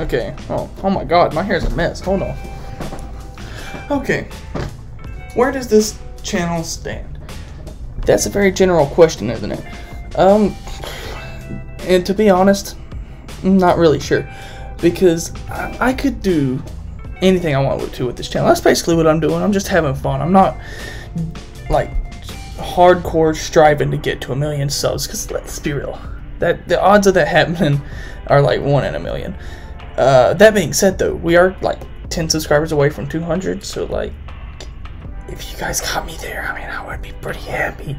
Okay. Oh, oh my god, my hair's a mess. Hold on. Okay. Where does this channel stand? That's a very general question, isn't it? Um, and to be honest, I'm not really sure. Because I, I could do anything I want to with this channel. That's basically what I'm doing. I'm just having fun. I'm not, like, hardcore striving to get to a million subs. Because let's be real. That The odds of that happening are like one in a million. Uh, that being said, though, we are like 10 subscribers away from 200, so like, if you guys got me there, I mean, I would be pretty happy.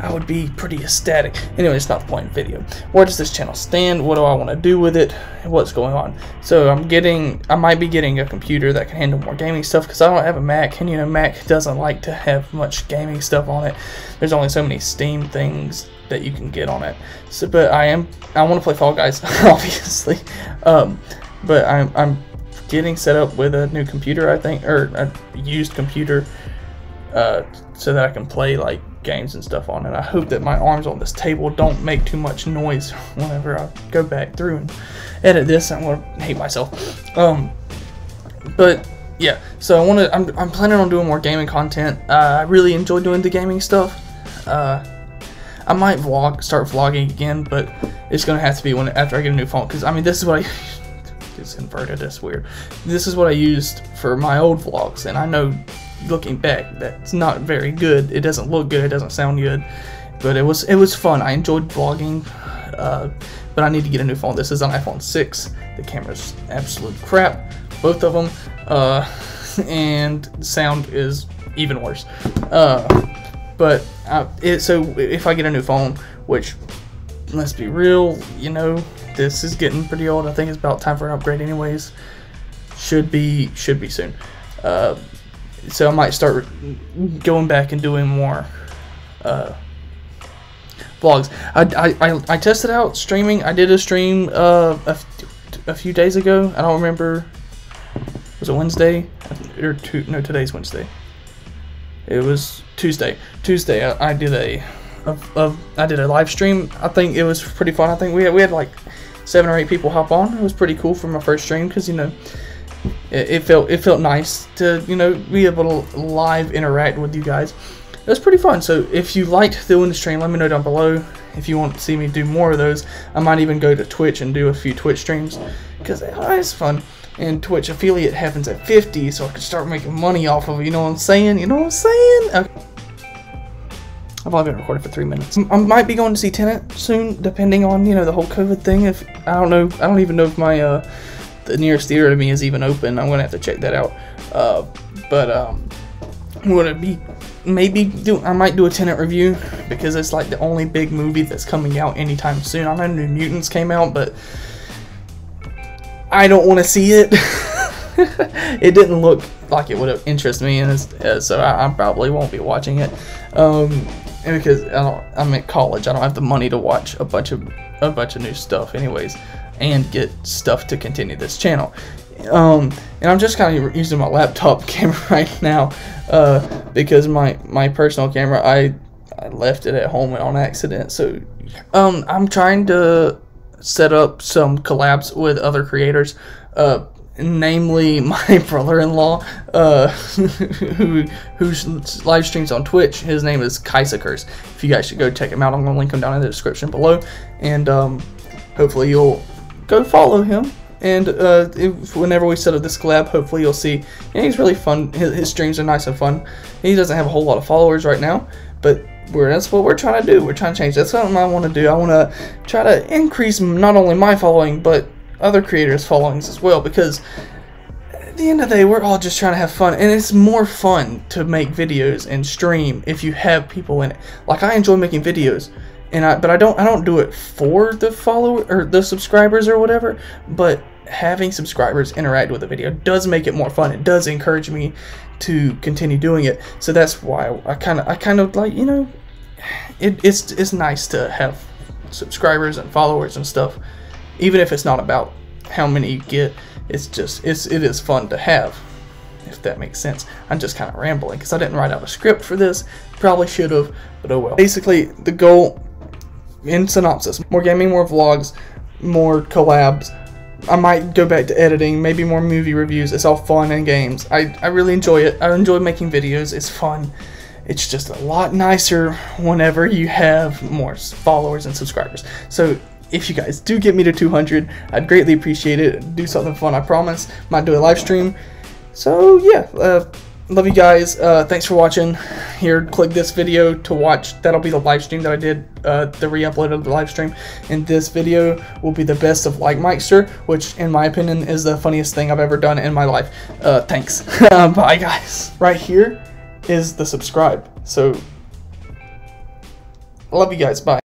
I would be pretty ecstatic. Anyway, it's not the point of the video. Where does this channel stand? What do I want to do with it? What's going on? So I'm getting, I might be getting a computer that can handle more gaming stuff because I don't have a Mac, and you know, Mac doesn't like to have much gaming stuff on it. There's only so many Steam things that you can get on it. So, but I am, I want to play Fall Guys, obviously. Um, but I'm, I'm getting set up with a new computer, I think, or a used computer, uh, so that I can play like games and stuff on it. I hope that my arms on this table don't make too much noise whenever I go back through and edit this. I'm gonna hate myself. Um, but yeah, so I want to. I'm, I'm planning on doing more gaming content. Uh, I really enjoy doing the gaming stuff. Uh, I might vlog, start vlogging again, but it's gonna have to be when after I get a new phone. Cause I mean, this is what I it's inverted. That's weird. This is what I used for my old vlogs, and I know, looking back, that's not very good. It doesn't look good. It doesn't sound good, but it was it was fun. I enjoyed vlogging, uh, but I need to get a new phone. This is an iPhone 6. The camera's absolute crap, both of them, uh, and sound is even worse. Uh, but I, it, so if I get a new phone, which let's be real, you know, this is getting pretty old. I think it's about time for an upgrade, anyways. Should be should be soon. Uh, so I might start going back and doing more uh, vlogs. I, I, I, I, tested out streaming. I did a stream uh, a, a few days ago. I don't remember. Was it Wednesday or two, no? Today's Wednesday. It was Tuesday. Tuesday. I, I did a of, of I did a live stream. I think it was pretty fun. I think we had, we had like seven or eight people hop on. It was pretty cool for my first stream because you know it, it, felt it felt nice to you know be able to live interact with you guys. It was pretty fun. So if you liked doing the stream, let me know down below. If you want to see me do more of those, I might even go to Twitch and do a few Twitch streams because oh, it's fun. And Twitch affiliate happens at 50, so I can start making money off of it. You know what I'm saying? You know what I'm saying? Okay. I've only been recording for three minutes. I might be going to see Tenet soon, depending on you know the whole COVID thing. If I don't know, I don't even know if my uh, the nearest theater to me is even open. I'm gonna have to check that out. Uh, but um, I'm gonna be maybe do I might do a Tenet review because it's like the only big movie that's coming out anytime soon. I know New Mutants came out, but I don't want to see it. it didn't look like it would interest me, and uh, so I, I, probably won't be watching it. Um, and because I don't, I'm at college, I don't have the money to watch a bunch of a bunch of new stuff, anyways, and get stuff to continue this channel. Um, and I'm just kind of using my laptop camera right now uh, because my my personal camera I I left it at home on accident. So um, I'm trying to set up some collabs with other creators. Uh, namely my brother-in-law, uh, who who's live streams on Twitch. His name is KaisaKurse. If you guys should go check him out, I'm gonna link him down in the description below, and um, hopefully you'll go follow him. And uh, if, whenever we set up this collab, hopefully you'll see. Yeah, he's really fun. His, his streams are nice and fun. He doesn't have a whole lot of followers right now, but we're, that's what we're trying to do. We're trying to change. That's something I want to do. I want to try to increase not only my following, but other creators' followings as well because at the end of the day, we're all just trying to have fun, and it's more fun to make videos and stream if you have people in it. Like I enjoy making videos, and I but I don't I don't do it for the follow or the subscribers or whatever. But having subscribers interact with the video does make it more fun. It does encourage me to continue doing it. So that's why I kind of I kind of like you know, it, it's it's nice to have subscribers and followers and stuff even if it's not about how many you get it's just it's it is fun to have if that makes sense i'm just kind of rambling because i didn't write out a script for this probably should have but oh well basically the goal in synopsis more gaming more vlogs more collabs I might go back to editing, maybe more movie reviews. It's all fun and games. I, I really enjoy it. I enjoy making videos. It's fun. It's just a lot nicer whenever you have more followers and subscribers. So if you guys do get me to 200, I'd greatly appreciate it. Do something fun, I promise. Might do a live stream. So yeah, uh, love you guys. Uh, thanks for watching. Here, click this video to watch. That'll be the live stream that I did, uh, the re-upload of the live stream. And this video will be the best of Likemikesterr, which in my opinion is the funniest thing I've ever done in my life. Uh, thanks. Bye guys. Right here is the subscribe. So, love you guys. Bye.